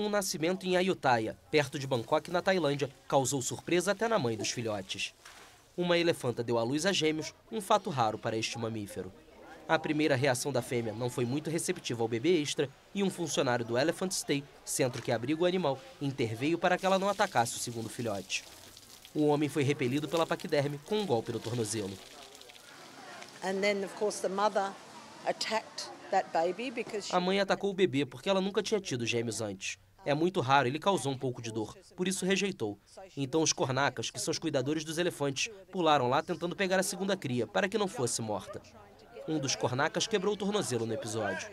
Um nascimento em Ayutthaya, perto de Bangkok, na Tailândia, causou surpresa até na mãe dos filhotes. Uma elefanta deu à luz a gêmeos, um fato raro para este mamífero. A primeira reação da fêmea não foi muito receptiva ao bebê extra e um funcionário do Elephant Stay, centro que abriga o animal, interveio para que ela não atacasse o segundo filhote. O homem foi repelido pela paquiderme com um golpe no tornozelo. A mãe atacou o bebê porque ela nunca tinha tido gêmeos antes. É muito raro, ele causou um pouco de dor, por isso rejeitou. Então os cornacas, que são os cuidadores dos elefantes, pularam lá tentando pegar a segunda cria, para que não fosse morta. Um dos cornacas quebrou o tornozelo no episódio.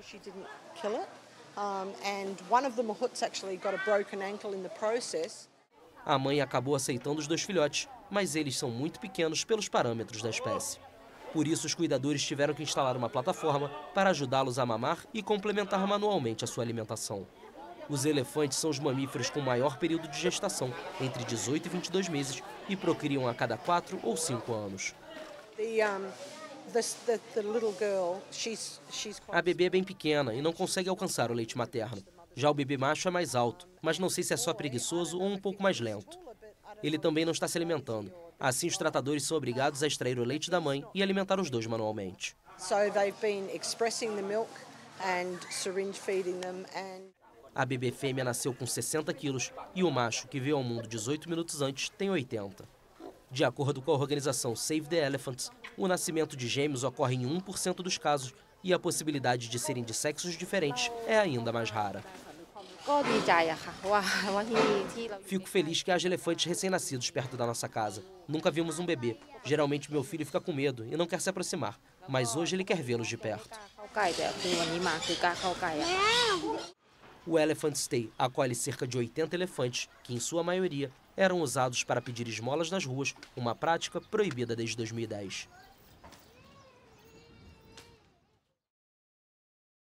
A mãe acabou aceitando os dois filhotes, mas eles são muito pequenos pelos parâmetros da espécie. Por isso, os cuidadores tiveram que instalar uma plataforma para ajudá-los a mamar e complementar manualmente a sua alimentação. Os elefantes são os mamíferos com maior período de gestação, entre 18 e 22 meses, e procriam a cada 4 ou 5 anos. A bebê é bem pequena e não consegue alcançar o leite materno. Já o bebê macho é mais alto, mas não sei se é só preguiçoso ou um pouco mais lento. Ele também não está se alimentando. Assim, os tratadores são obrigados a extrair o leite da mãe e alimentar os dois manualmente. A bebê fêmea nasceu com 60 quilos e o macho, que veio ao mundo 18 minutos antes, tem 80. De acordo com a organização Save the Elephants, o nascimento de gêmeos ocorre em 1% dos casos e a possibilidade de serem de sexos diferentes é ainda mais rara. Fico feliz que haja elefantes recém-nascidos perto da nossa casa. Nunca vimos um bebê. Geralmente meu filho fica com medo e não quer se aproximar, mas hoje ele quer vê-los de perto. O Elephant Stay acolhe cerca de 80 elefantes, que em sua maioria eram usados para pedir esmolas nas ruas, uma prática proibida desde 2010.